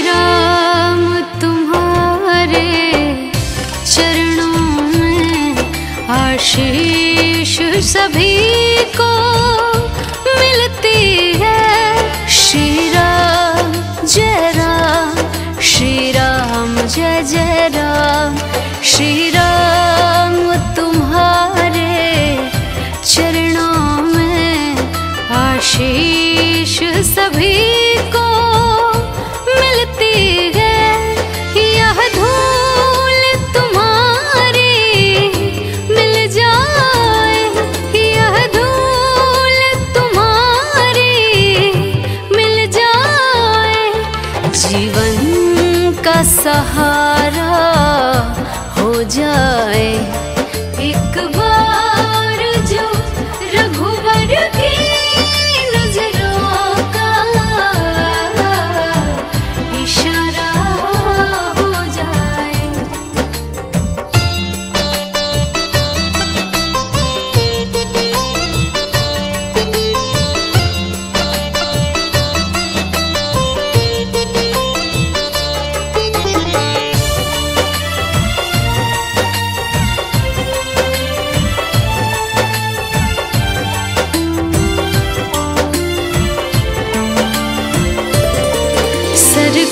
राम तुम्हारे चरणों में, आशीष सभी को मिलती है। श्री राम, जय श्री राम, जय श्री राम, तुम्हारे चरणों में आशीष सभी जीवन का सहारा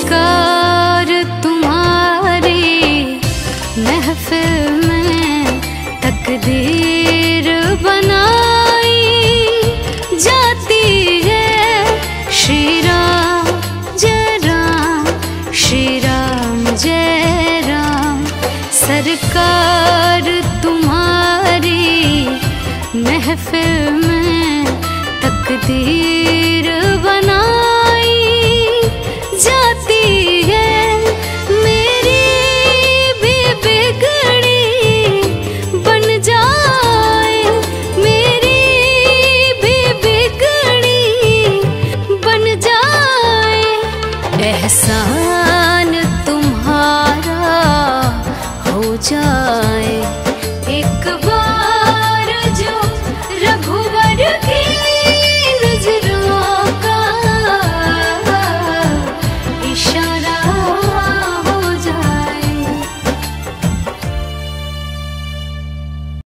सरकार तुम्हारी महफिल में तकदीर बनाई जाती है। श्री राम जय राम श्री राम जय राम सरकार तुम्हारी महफिल में तकदीर बनाई आए। एक